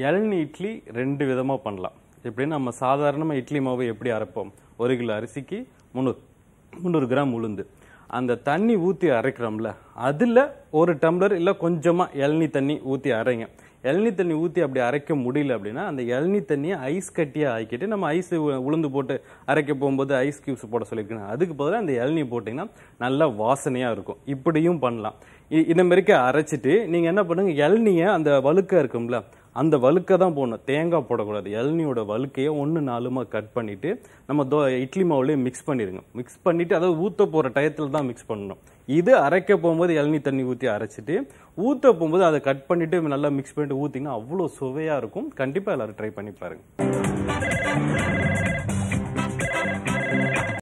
இளநீ இட்லி ரெண்டு விதமாக பண்ணலாம். எப்படின்னா நம்ம சாதாரணமாக இட்லி மாவு எப்படி அரைப்போம்? ஒரு கிலோ அரிசிக்கு முந்நூறு முந்நூறு கிராம் உளுந்து. அந்த தண்ணி ஊற்றி அரைக்கிறோம்ல அதில் ஒரு டம்ளர் இல்லை கொஞ்சமாக இளநீ தண்ணி ஊற்றி அரைங்க. இளநீ தண்ணி ஊற்றி அப்படி அரைக்க முடியல அப்படின்னா அந்த இளநீ தண்ணியை ஐஸ் கட்டியாக ஆக்கிட்டு நம்ம ஐஸ் உளுந்து போட்டு அரைக்க போகும்போது ஐஸ் கியூப்ஸ் போட சொல்லியிருக்கணும் அதுக்கு பதிலாக அந்த இளநீ போட்டிங்கன்னா நல்லா வாசனையாக இருக்கும். இப்படியும் பண்ணலாம். இ- இந்த மாரிக்க அரைச்சிட்டு நீங்கள் என்ன பண்ணுங்கள் இளநியை அந்த வழுக்க இருக்கும்ல அந்த வழுக்க தான் போடணும். தேங்காய் போடக்கூடாது. இளநியோட வழுக்கையை ஒன்று நாலுமா கட் பண்ணிவிட்டு நம்ம தோ இட்லி மாவுலேயே மிக்ஸ் பண்ணிடுங்க. மிக்ஸ் பண்ணிவிட்டு அதாவது ஊற்ற போகிற டயத்தில் தான் மிக்ஸ் பண்ணணும். இது அரைக்க போகும்போது இளநீ தண்ணி ஊற்றி அரைச்சிட்டு ஊற்ற போகும்போது அதை கட் பண்ணிவிட்டு நல்லா மிக்ஸ் பண்ணிட்டு ஊற்றிங்கன்னா அவ்வளோ சுவையாக இருக்கும். கண்டிப்பாக எல்லாரும் ட்ரை பண்ணி பாருங்கள்